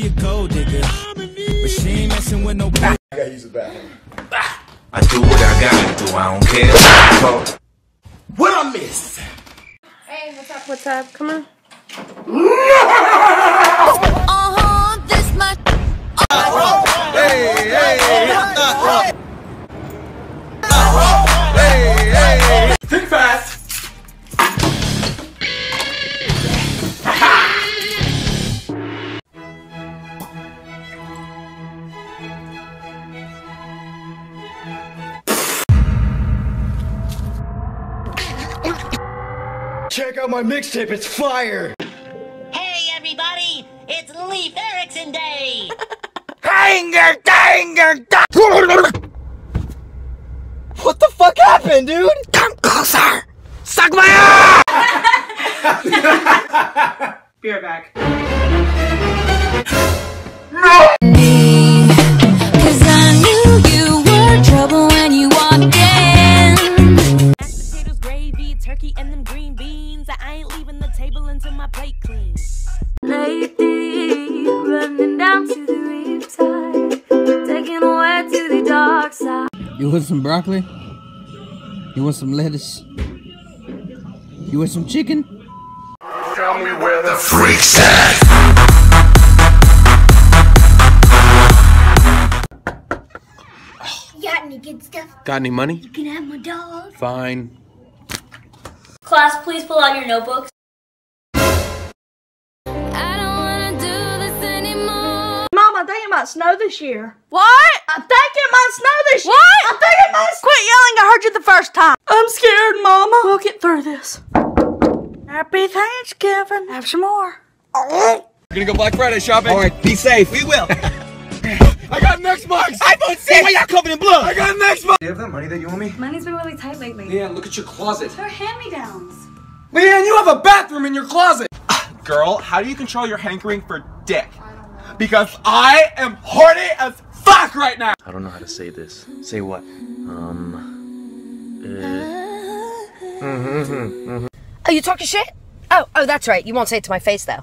she a gold digger. But she ain't messing with no I gotta use the bathroom. I do what I gotta do, I don't care. What I miss? Hey, what's up? What's up? Come on. Uh-huh, this much. Think fast. Check out my mixtape, it's fire! Hey everybody, it's Leif Erikson Day! What the fuck happened, dude? Come closer! Suck my ass! Be right back. Cause I knew you were trouble when you walked in. Mashed potatoes, gravy, turkey, and them green beans. Table until my plate clean. Lady, running down to the riptide, taking away to the dark side. You want some broccoli? You want some lettuce? You want some chicken? Tell me where the freaks at! Got any good stuff? Got any money? You can have my dog. Fine. Class, please pull out your notebooks. I think it might snow this year. What? I think it might snow this year. What? I think it might snow. Quit yelling! I heard you the first time. I'm scared, Mama. We'll get through this. Happy Thanksgiving. Have some more. We're gonna go Black Friday shopping. Alright, be safe. We will. I got an Xbox! iPhone 6! Why y'all covered in blood? I got an Xbox! Do you have that money that you owe me? Money's been really tight lately. Leanne, look at your closet. They're hand-me-downs. Leanne, you have a bathroom in your closet! Girl, how do you control your hankering for dick? Because I am horny as fuck right now! I don't know how to say this. Say what? Um. Uh, Oh, you talking shit? Oh, oh, that's right. You won't say it to my face, though.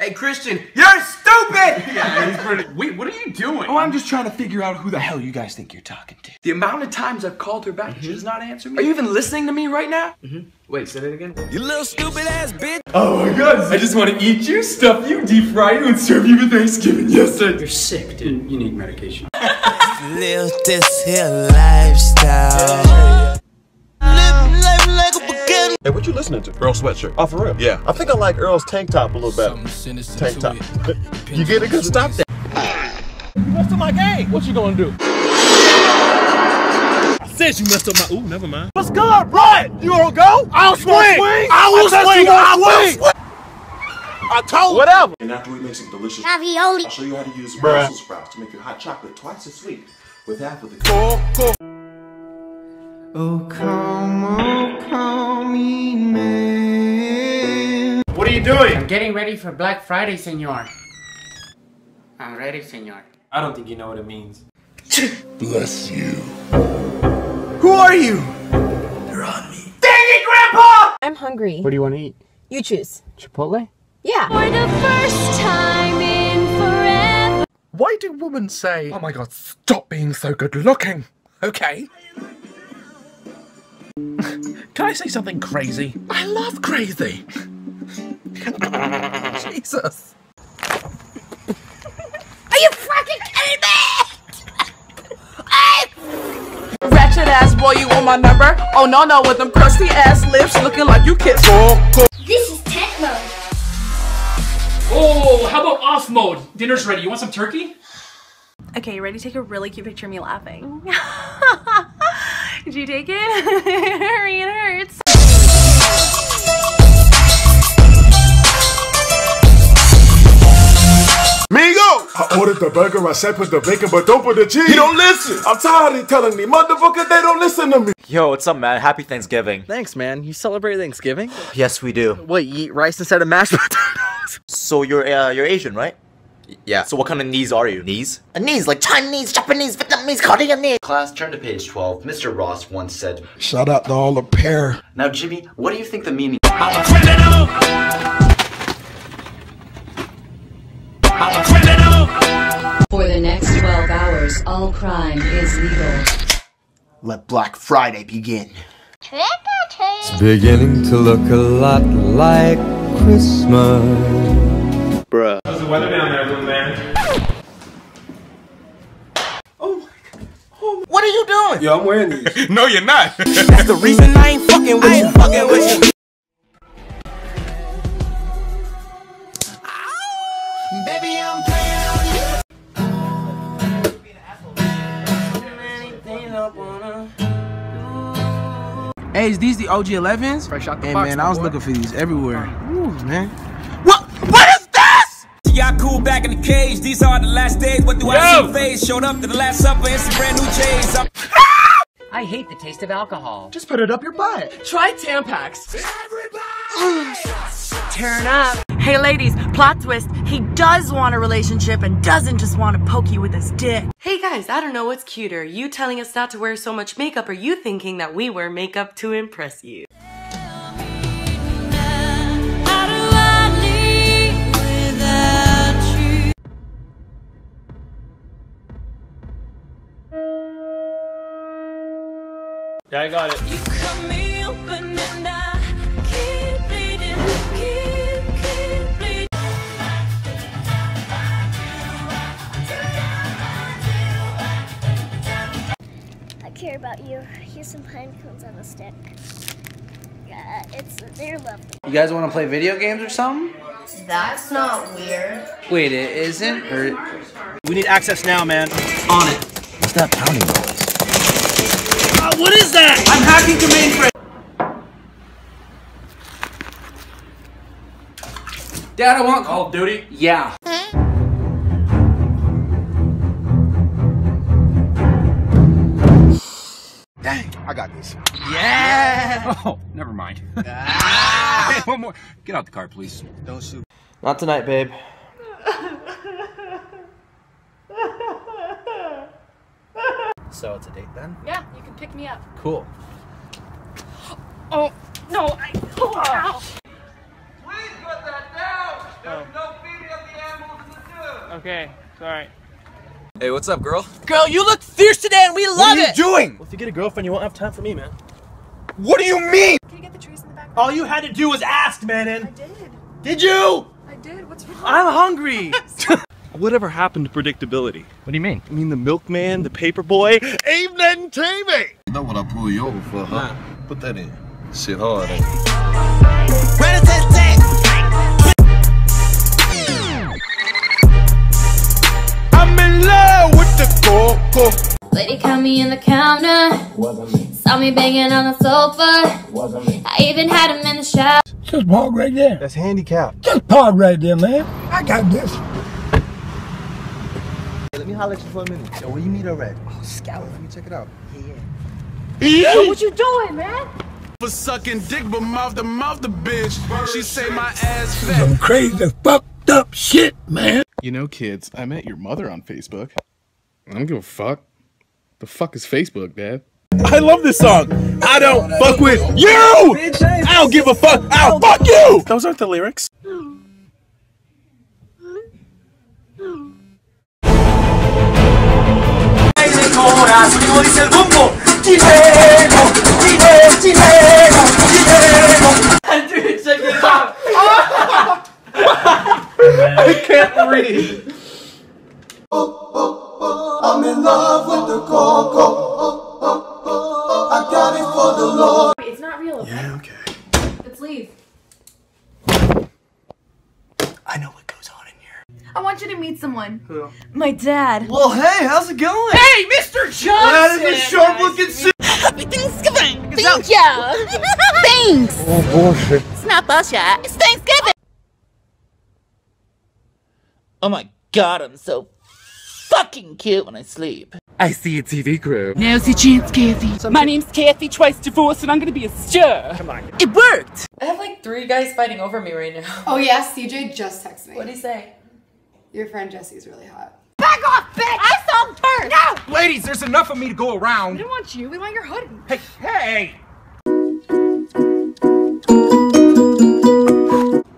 Hey, Christian, you're stupid! yeah, he's pretty. Wait, what are you doing? Oh, I'm just trying to figure out who the hell you guys think you're talking to. The amount of times I've called her back, she does not answer me. Are you even listening to me right now? Mm-hmm. Wait, say that again. You little stupid ass bitch. Oh my god, I just want to eat you, stuff you, deep fry you, and serve you for Thanksgiving. Yes, sir. You're sick, dude. You need medication. Live this here lifestyle. Live life like a beginner. Hey, what you listening to? Earl Sweatshirt. Oh, for real? Yeah. I think I like Earl's tank top a little better. Tank top. you get it? Cause stop that. You messed up my game. What you gonna do? I said you messed up my. Ooh, never mind. What's good, Ryan? You wanna go? I'll swing. I will swing. I will swing. I told Whatever. And after we make some delicious, Ravioli. I'll show you how to use Bruh. Brussels sprouts to make your hot chocolate twice as sweet with half of the. Oh, come, oh, come, me, man. What are you doing? I'm getting ready for Black Friday, senor. I'm ready, senor. I don't think you know what it means. Bless you. Who are you? You're on me. Dang it, Grandpa! I'm hungry. What do you want to eat? You choose. Chipotle? Yeah. For the first time in forever. Why do women say, oh my god, stop being so good looking? Okay. Can I say something crazy? I love crazy. Jesus. Are you fucking kidding me? Ratchet ass boy, you want my number? Oh no, no, with them crusty ass lips looking like you kissed. This is tent mode. Oh, how about off mode? Dinner's ready. You want some turkey? Okay, you ready to take a really cute picture of me laughing? Did you take it? Hurry, it hurts. Migo! I ordered the burger, I said put the bacon, but don't put the cheese. He don't listen. I'm tired of telling me, motherfucker, they don't listen to me. Yo, what's up, man? Happy Thanksgiving. Thanks, man. You celebrate Thanksgiving? Yes, we do. What, you eat rice instead of mashed potatoes? So you're uh, you're Asian, right? Yeah. So what kind of knees are you? Knees? A knees like Chinese, Japanese, Vietnamese, Korean knees. Class, turn to page 12. Mr. Ross once said, Shout out to all the pair. Now, Jimmy, what do you think the meaning? I'm a criminal! I'm a criminal! For the next 12 hours, all crime is legal. Let Black Friday begin. Trick or treat! It's beginning to look a lot like Christmas. Bruh. How's the weather down there, little man? Oh oh what are you doing? Yo, I'm wearing these. no, you're not. That's the reason I ain't fucking with you. Fucking with you. Baby, I'm playing on you. Hey, is these the OG 11s? Fresh out the hey, box, man, I was boy. looking for these everywhere. Ooh, man. Cage. These are the last days. What do I see? Phase showed up to the last supper. It's a brand new chase. I'm I hate the taste of alcohol. Just put it up your butt. Try Tampax. Turn up. Hey ladies, plot twist. He does want a relationship and doesn't just want to poke you with his dick. Hey guys, I don't know what's cuter. You telling us not to wear so much makeup or you thinking that we wear makeup to impress you? Yeah, I got it. I care about you. Here's some pine cones on a stick. Yeah, it's they're lovely. You guys want to play video games or something? That's not weird. Wait, it isn't? Or We need access now, man. On it. what's that pounding noise? What is that? I'm hacking to mainframe. Dad, I want Call of Duty? Yeah. Dang, I got this. Yeah. Oh, never mind. Ah. One more. Get out the car, please. Don't shoot. Not tonight, babe. So it's a date then? Yeah, you can pick me up. Cool. Oh, no, I. Oh, ow. Oh. Okay, sorry. Hey, what's up, girl? Girl, you look fierce today and we love it! What are you it. doing? Well, if you get a girlfriend, you won't have time for me, man. What do you mean? Can you get the trees in the back? All you had to do was ask, Manon. I did. Did you? I did. What's wrong? I'm hungry. Whatever happened to predictability? What do you mean? I mean, the milkman, the paperboy, evening TV! You know what I pull you over for, huh? Put that in. Shit hard, ain't I'm in love with the coco. Lady caught me in the counter. Saw me banging on the sofa. I even had him in the shower. Just park right there. That's handicap. Just park right there, man. I got this. Let me holler at you for a minute. Yo, where you meet her at? Oh, Scout. Let me check it out. Yo, what you doing, man? For sucking dick, but mouth to mouth the bitch. She say my ass fat. Some crazy fucked up shit, man. You know, kids, I met your mother on Facebook. I don't give a fuck. The fuck is Facebook, Dad? I love this song. I don't fuck with you. I don't give a fuck. I'll fuck you. Those aren't the lyrics. corazón dice el bombo. Chileno, chileno, chileno, chileno. Dude, check this out. I can't breathe. Oh, oh, oh, I'm in love with the coco. Want you to meet someone. Who? My dad. Well, hey, how's it going? Hey, Mr. Johnson! That is a sharp looking suit. Happy Thanksgiving. Thank you. Thanks. Oh, bullshit. It's not bullshit. It's Thanksgiving. Oh my god, I'm so fucking cute when I sleep. I see a TV crew. Now's your chance, Kathy. My name's Kathy, twice divorced, and I'm gonna be a stir. Come on. It worked! I have like three guys fighting over me right now. Oh yeah, CJ just texted me. What'd he say? Your friend Jesse's really hot. Back off, bitch! I saw him first! No! Ladies, there's enough of me to go around. We around. don't want you. We want your hoodie. Hey, hey!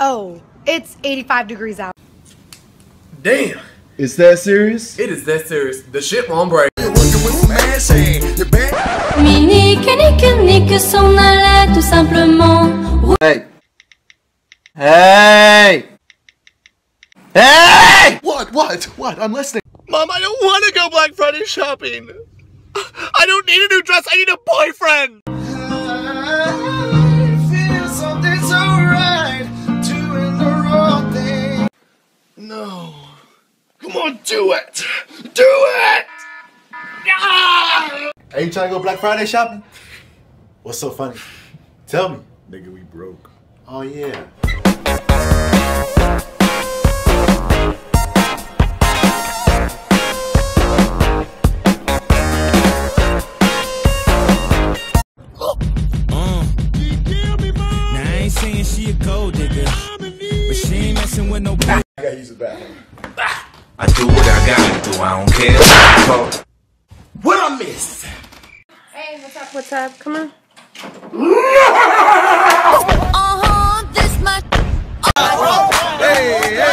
Oh, it's 85 degrees out. Damn. It's that serious? It is that serious. The shit won't break. Mini nique nique s'en allait tout simplement. Hey. Hey! Hey! What? What? What? I'm listening. Mom, I don't want to go Black Friday shopping. I don't need a new dress. I need a boyfriend. No. Come on, do it. Do it. Ah! Are you trying to go Black Friday shopping? What's so funny? Tell me. Nigga, we broke. Oh, yeah. Saying she a gold digger, but she ain't messing with no. I gotta use the bathroom. I do what I gotta do. I don't care. What I miss? Hey, what's up? What's up? Come on. Uh-huh, this much. Hey, hey, hey,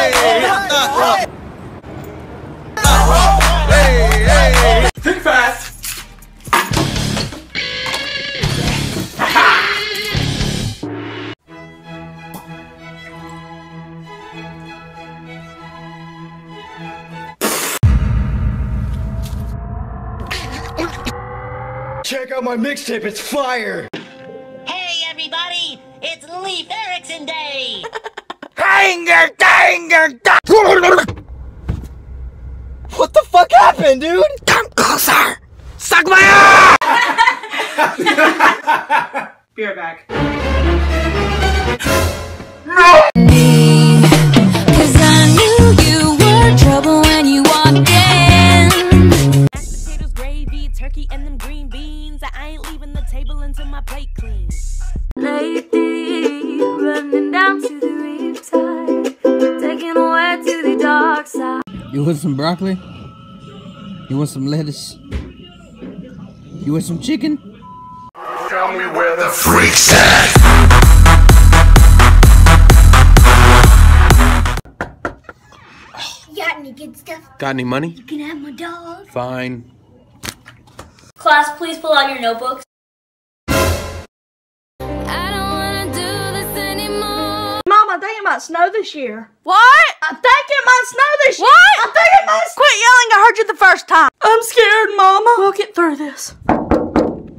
Check out my mixtape. It's fire. Hey everybody, it's Leif Erikson Day! Danger, danger, What the fuck happened, dude? Come closer. Suck my ass. Be right back. Cause You want some broccoli? You want some lettuce? You want some chicken? Tell me where the freaks You got any good stuff? Got any money? You can have my dog. Fine. Class, please pull out your notebooks. Might snow this year. What? I think it might snow this year. What? I think it might. Quit yelling! I heard you the first time. I'm scared, Mama. We'll get through this.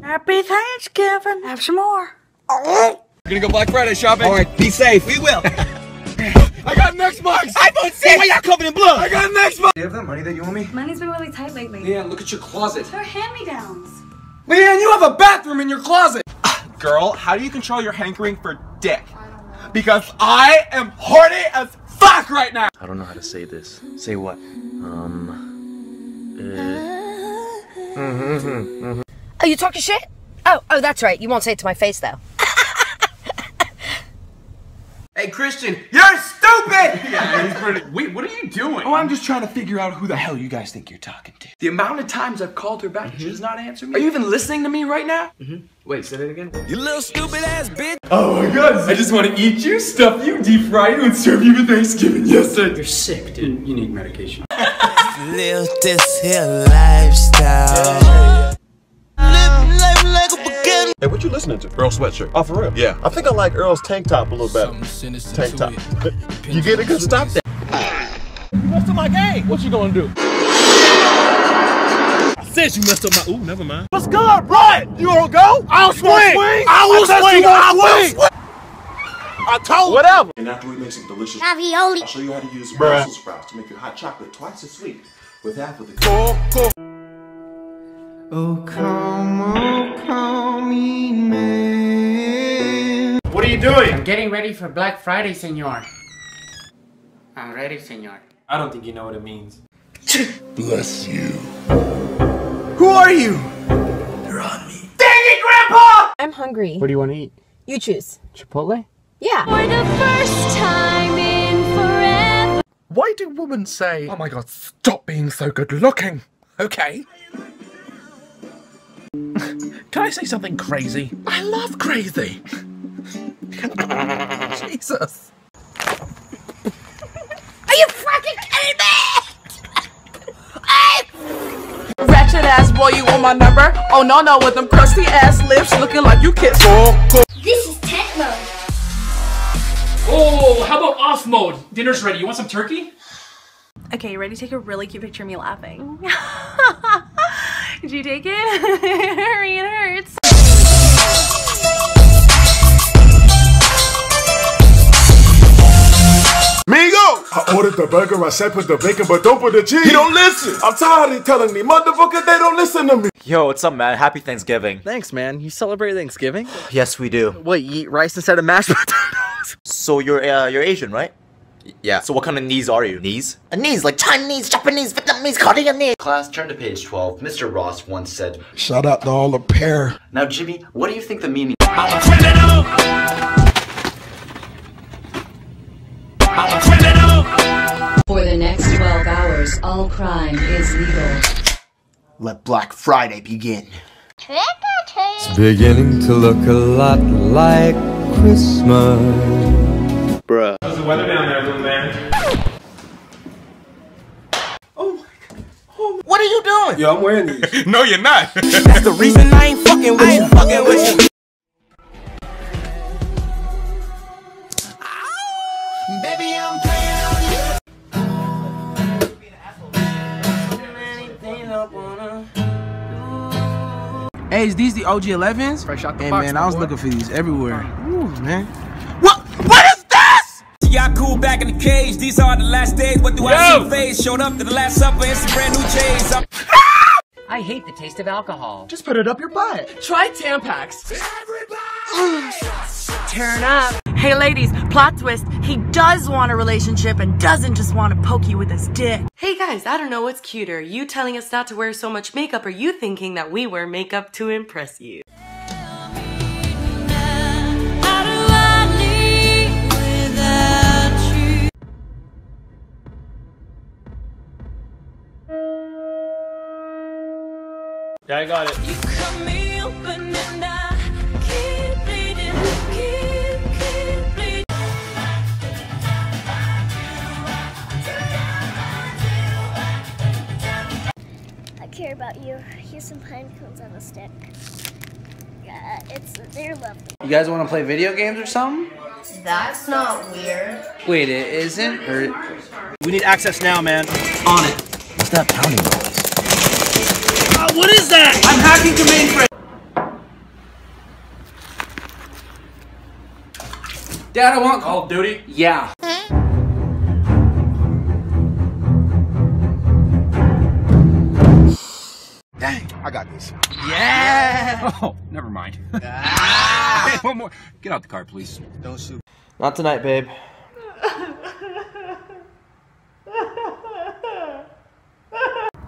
Happy Thanksgiving. Have some more. We're gonna go Black Friday shopping. All right, be safe. We will. I got an Xbox. iPhone 6. Why y'all covered in blood? I got an Xbox. Do you have that money that you owe me? Money's been really tight lately. Leanne, look at your closet. They're hand-me-downs. Leanne, you have a bathroom in your closet. Girl, how do you control your hankering for dick? Because I am horny as fuck right now. I don't know how to say this. Say what? Um. Uh, Oh, you talking shit? Oh, oh, that's right. You won't say it to my face, though. Hey, Christian, you're stupid! yeah, he's pretty. Wait, what are you doing? Oh, I'm just trying to figure out who the hell you guys think you're talking to. The amount of times I've called her back and she does not answer me. Are you even listening to me right now? Mm-hmm. Wait, say that again. You little stupid ass bitch. Oh my god, I just want to eat you, stuff you, deep fry you, and serve you for Thanksgiving. Yes, sir. You're sick, dude. You need medication. Live this here lifestyle. Hey, what you listening to? Earl Sweatshirt. Oh, for real? Yeah. I think I like Earl's tank top a little better. Tank top. you get it? Cause stop that. You messed up my game. What you gonna do? I said you messed up my. Ooh, never mind. What's good? Run! You wanna go? I'll swing. I will swing. I will swing. I told Whatever. And after we make some delicious Ravioli. I'll show you how to use Bruh. Brussels sprouts to make your hot chocolate twice as sweet with half of the. Oh, come, oh, call me man. What are you doing? I'm getting ready for Black Friday, senor. I'm ready, senor. I don't think you know what it means. Bless you. Who are you? You're on me. Dang it, Grandpa! I'm hungry. What do you want to eat? You choose. Chipotle? Yeah. For the first time in forever. Why do women say, oh my god, stop being so good looking? Okay. Can I say something crazy? I love crazy. Jesus. Are you fucking kidding me? Ratchet ass boy, you want my number? Oh no no, with them crusty ass lips looking like you kissed. This is tent mode. Oh, how about off mode? Dinner's ready. You want some turkey? Okay, you ready to take a really cute picture of me laughing? Did you take it? Hurry, It hurts. Migo! I ordered the burger, I said put the bacon, but don't put the cheese. He don't listen. I'm tired of telling these motherfuckers they don't listen to me. Yo, what's up, man? Happy Thanksgiving. Thanks, man. You celebrate Thanksgiving? Yes, we do. Wait, you eat rice instead of mashed potatoes? So you're uh, you're Asian, right? Yeah. So what kind of knees are you? Knees? A knees like Chinese, Japanese, Vietnamese, Korean. Class, turn to page 12. Mr. Ross once said, Shout out to all the pair. Now, Jimmy, what do you think the meaning For the next 12 hours, all crime is legal. Let Black Friday begin. It's beginning to look a lot like Christmas. Bruh. How's the weather down there, little man? Oh oh what are you doing? Yo, I'm wearing these. no, you're not. That's the reason I ain't fucking with you. Fucking with you. Baby, I'm playing on you. Hey, is these the OG 11s? Fresh out the hey, box, man, I was boy. looking for these everywhere. Ooh, man. Back in the cage. These are the last days. What do I see? Phase showed up to the last supper in some brand new chains. I'm I hate the taste of alcohol. Just put it up your butt. Try Tampax. Turn up. Hey ladies, plot twist. He does want a relationship and doesn't just want to poke you with his dick. Hey guys, I don't know what's cuter. You telling us not to wear so much makeup or you thinking that we wear makeup to impress you? Yeah, I got it. I care about you. Here's some pine cones on a stick. Yeah, it's they're lovely. You guys want to play video games or something? That's not weird. Wait, it isn't? Or We need access now, man. On it. what's that pounding noise? What is that? I'm hacking to mainframe. Dad, I want Call of Duty. Yeah. Dang, I got this. Yeah. Oh, never mind. Hey, one more. Get out the car, please. Don't shoot. Not tonight, babe.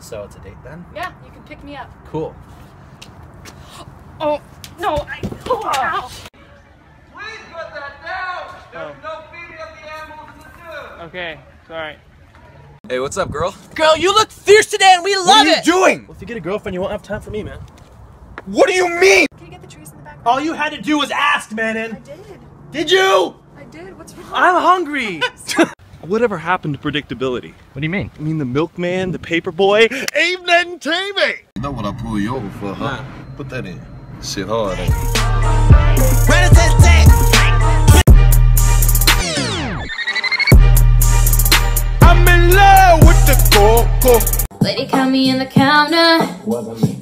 So it's a date then? Yeah, you can pick me up. Cool. Oh, no, I. Oh, ow. Okay, sorry. Hey, what's up, girl? Girl, you look fierce today and we love it! What are you it. doing? Well, if you get a girlfriend, you won't have time for me, man. What do you mean? Can you get the trees in the back? All you had to do was ask, man. And I did. Did you? I did. What's wrong? I'm hungry. Whatever happened to predictability? What do you mean? I mean, the milkman, the paper boy, Abe Nantame. You know what I pull you over for, huh? Put that in. Shit hard, ain't I'm in love with the coco. Lady caught me in the counter.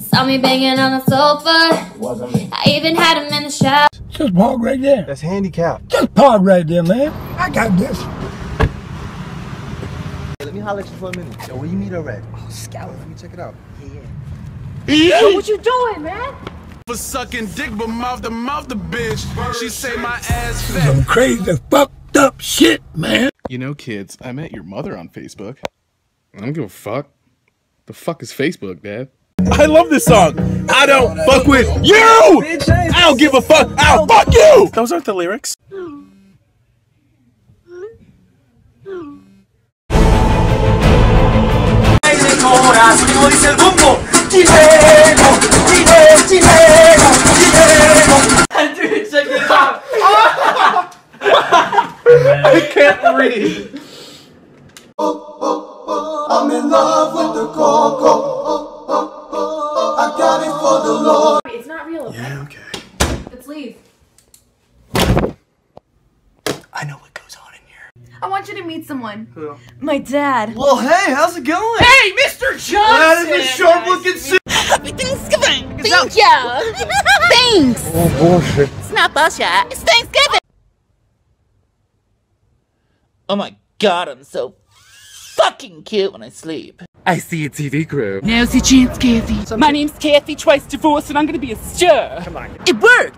Saw me banging on the sofa. I even had him in the shower. Just park right there. That's handicap. Just park right there, man. I got this. Let me holler at you for a minute. Yo, where you meet her at? Oh, Scout. Let me check it out. yeah Yo, what you doing, man? For sucking dick, but mouth to mouth the bitch. She say my ass fat. Some crazy fucked up shit, man. You know, kids, I met your mother on Facebook. I don't give a fuck. The fuck is Facebook, Dad? I love this song. I don't fuck with you. I don't give a fuck. I'll fuck you. Those aren't the lyrics. Dude, check this out. I can't breathe. Oh, oh, oh, I'm in love with the to meet someone. Who? My dad. Well, hey, how's it going? Hey, Mr. Johnson! That is a sharp-looking suit. Happy Thanksgiving! Thank you! Thanks! Oh, bullshit. It's not bullshit. It's Thanksgiving! Oh my god, I'm so fucking cute when I sleep. I see a TV crew. Now's your chance, Kathy. My name's Kathy, twice divorced, and I'm gonna be a star. Come on. It worked!